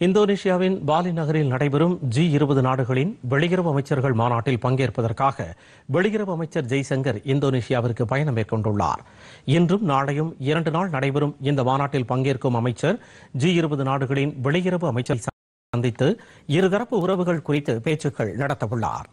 இந்தோனேஷியாவின் பாலி நகரில் நடைபெறும் ஜி இருபது நாடுகளின் வெளியுறவு அமைச்சர்கள் மாநாட்டில் பங்கேற்பதற்காக வெளியுறவு அமைச்சர் ஜெய்சங்கர் இந்தோனேஷியாவிற்கு பயணம் மேற்கொண்டுள்ளார். இன்றும் நாளையும் இரண்டு நாள் நடைபெறும் இந்த மாநாட்டில் பங்கேற்கும் அமைச்சர் ஜி இருபது நாடுகளின் வெளியுறவு அமைச்சர் சந்தித்து இருதரப்பு உறவுகள் குறித்து பேச்சுக்கள் நடத்தவுள்ளார்.